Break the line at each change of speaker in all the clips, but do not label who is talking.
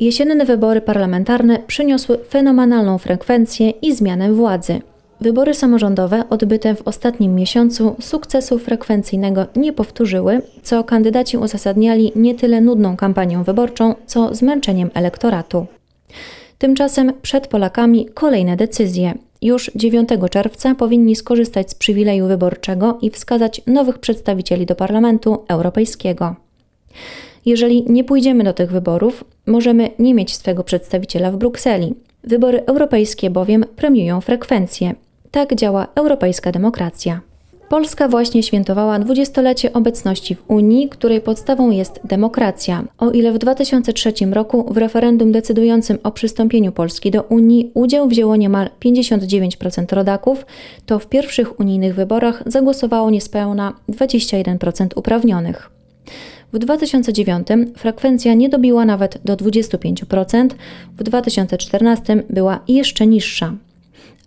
Jesienne wybory parlamentarne przyniosły fenomenalną frekwencję i zmianę władzy. Wybory samorządowe odbyte w ostatnim miesiącu sukcesu frekwencyjnego nie powtórzyły, co kandydaci uzasadniali nie tyle nudną kampanią wyborczą, co zmęczeniem elektoratu. Tymczasem przed Polakami kolejne decyzje. Już 9 czerwca powinni skorzystać z przywileju wyborczego i wskazać nowych przedstawicieli do Parlamentu Europejskiego. Jeżeli nie pójdziemy do tych wyborów, możemy nie mieć swego przedstawiciela w Brukseli. Wybory europejskie bowiem premiują frekwencję. Tak działa europejska demokracja. Polska właśnie świętowała dwudziestolecie obecności w Unii, której podstawą jest demokracja. O ile w 2003 roku w referendum decydującym o przystąpieniu Polski do Unii udział wzięło niemal 59% rodaków, to w pierwszych unijnych wyborach zagłosowało niespełna 21% uprawnionych. W 2009 frekwencja nie dobiła nawet do 25%, w 2014 była jeszcze niższa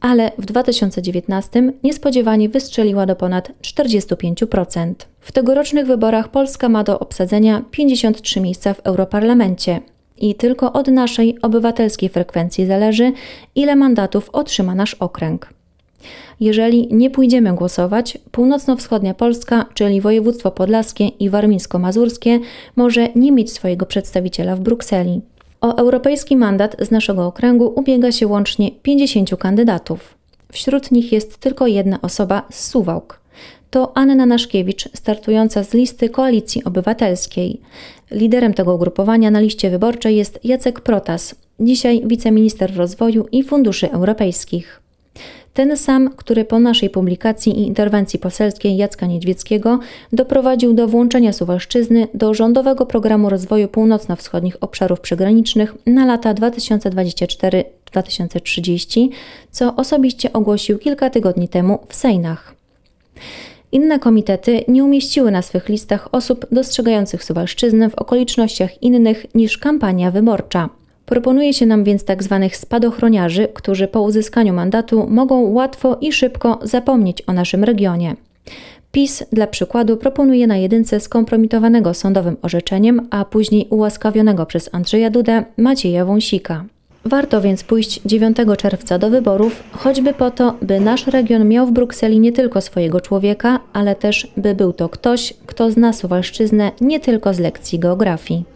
ale w 2019 niespodziewanie wystrzeliła do ponad 45%. W tegorocznych wyborach Polska ma do obsadzenia 53 miejsca w Europarlamencie. I tylko od naszej obywatelskiej frekwencji zależy, ile mandatów otrzyma nasz okręg. Jeżeli nie pójdziemy głosować, północno-wschodnia Polska, czyli województwo podlaskie i warmińsko-mazurskie, może nie mieć swojego przedstawiciela w Brukseli. O europejski mandat z naszego okręgu ubiega się łącznie 50 kandydatów. Wśród nich jest tylko jedna osoba z Suwałk. To Anna Naszkiewicz, startująca z listy Koalicji Obywatelskiej. Liderem tego ugrupowania na liście wyborczej jest Jacek Protas, dzisiaj wiceminister rozwoju i funduszy europejskich. Ten sam, który po naszej publikacji i interwencji poselskiej Jacka Niedźwieckiego doprowadził do włączenia Suwalszczyzny do rządowego programu rozwoju północno-wschodnich obszarów przygranicznych na lata 2024-2030, co osobiście ogłosił kilka tygodni temu w Sejnach. Inne komitety nie umieściły na swych listach osób dostrzegających Suwalszczyznę w okolicznościach innych niż kampania wyborcza. Proponuje się nam więc tzw. Tak spadochroniarzy, którzy po uzyskaniu mandatu mogą łatwo i szybko zapomnieć o naszym regionie. PiS dla przykładu proponuje na jedynce skompromitowanego sądowym orzeczeniem, a później ułaskawionego przez Andrzeja Dudę Macieja Wąsika. Warto więc pójść 9 czerwca do wyborów, choćby po to, by nasz region miał w Brukseli nie tylko swojego człowieka, ale też by był to ktoś, kto zna Suwalszczyznę nie tylko z lekcji geografii.